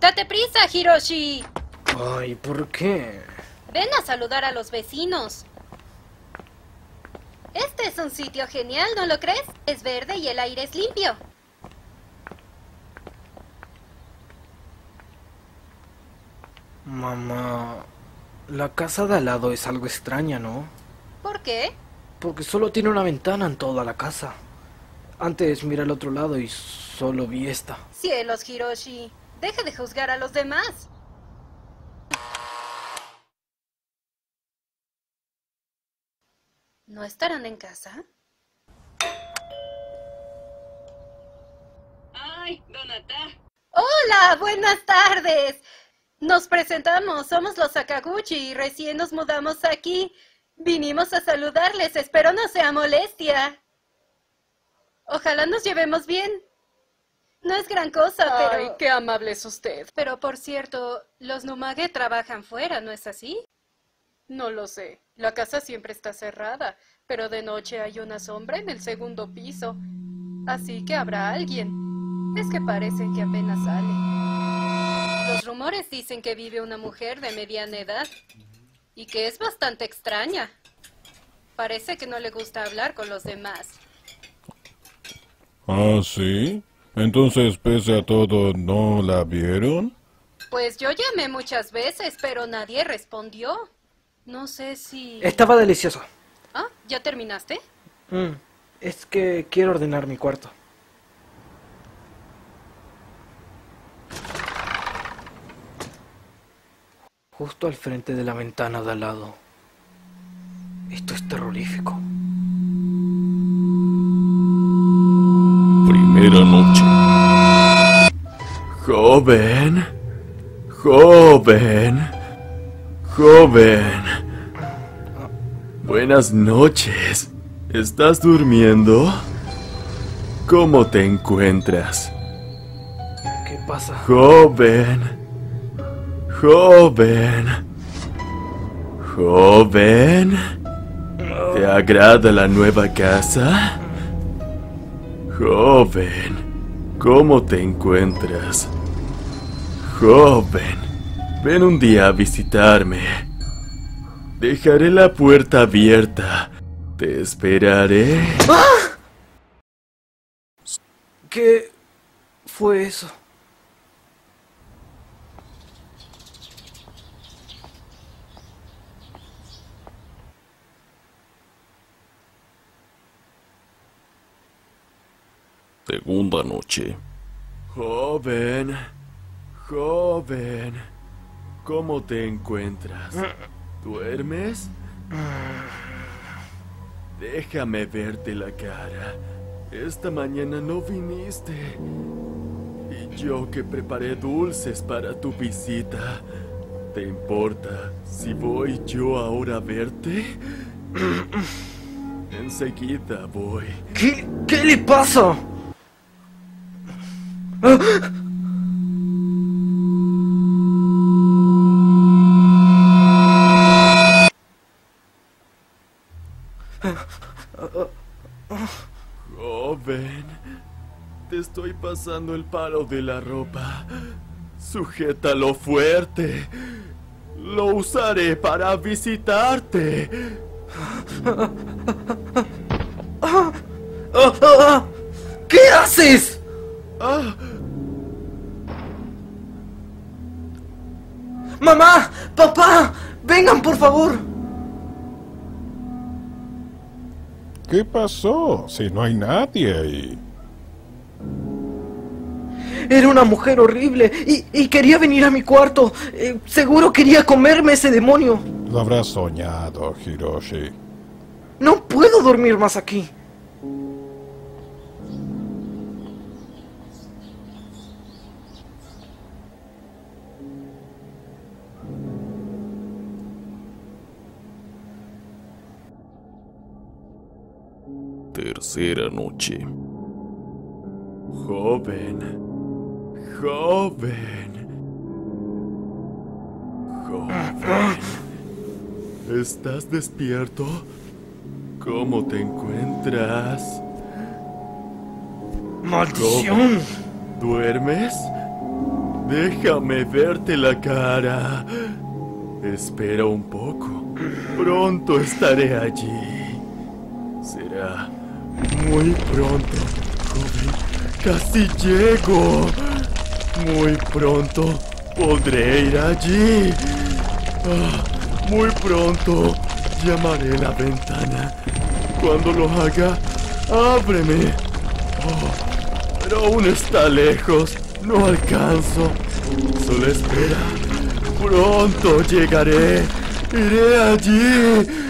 Date prisa, Hiroshi. Ay, ¿por qué? Ven a saludar a los vecinos. Este es un sitio genial, ¿no lo crees? Es verde y el aire es limpio. Mamá, la casa de al lado es algo extraña, ¿no? ¿Por qué? Porque solo tiene una ventana en toda la casa. Antes miré al otro lado y solo vi esta. Cielos, Hiroshi. Deja de juzgar a los demás. ¿No estarán en casa? Ay, Donata. Hola, buenas tardes. Nos presentamos, somos los Sakaguchi y recién nos mudamos aquí. Vinimos a saludarles, espero no sea molestia. Ojalá nos llevemos bien. No es gran cosa, pero... Ay, qué amable es usted. Pero por cierto, los Numage trabajan fuera, ¿no es así? No lo sé. La casa siempre está cerrada, pero de noche hay una sombra en el segundo piso. Así que habrá alguien. Es que parece que apenas sale. Los rumores dicen que vive una mujer de mediana edad y que es bastante extraña. Parece que no le gusta hablar con los demás. ¿Ah, sí? Entonces, pese a todo, ¿no la vieron? Pues yo llamé muchas veces, pero nadie respondió. No sé si... Estaba delicioso. Ah, ¿ya terminaste? Mm, es que quiero ordenar mi cuarto. Justo al frente de la ventana de al lado. Esto es terrorífico. Primera noche. Joven. Joven. Joven. Buenas noches. ¿Estás durmiendo? ¿Cómo te encuentras? ¿Qué pasa? Joven. Joven. Joven. ¿Te agrada la nueva casa? Joven, ¿cómo te encuentras? Joven, ven un día a visitarme. Dejaré la puerta abierta. Te esperaré. ¿Qué fue eso? Segunda noche. Joven, joven, ¿cómo te encuentras? ¿Duermes? Déjame verte la cara. Esta mañana no viniste. Y yo que preparé dulces para tu visita. ¿Te importa si voy yo ahora a verte? Enseguida voy. ¿Qué, qué le pasa? Joven, te estoy pasando el palo de la ropa. Sujétalo fuerte. Lo usaré para visitarte. ¿Qué haces? Ah, ¡Mamá! ¡Papá! ¡Vengan, por favor! ¿Qué pasó? Si no hay nadie ahí. Era una mujer horrible y, y quería venir a mi cuarto. Eh, seguro quería comerme ese demonio. Lo habrás soñado, Hiroshi. No puedo dormir más aquí. Tercera noche. Joven. Joven. Joven. ¿Estás despierto? ¿Cómo te encuentras? ¡Maldición! ¿Duermes? Déjame verte la cara. Espera un poco. Pronto estaré allí. Será muy pronto, joven. Casi llego. Muy pronto podré ir allí. Ah, muy pronto llamaré la ventana. Cuando lo haga, ábreme. Oh, pero aún está lejos. No alcanzo. Solo espera. Pronto llegaré. Iré allí.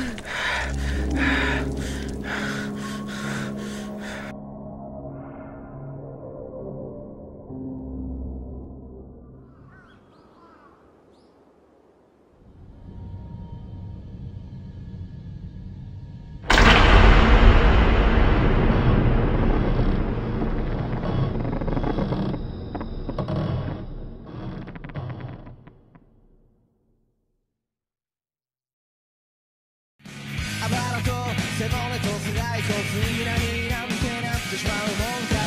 愛とついなになんてなってしまうもんか。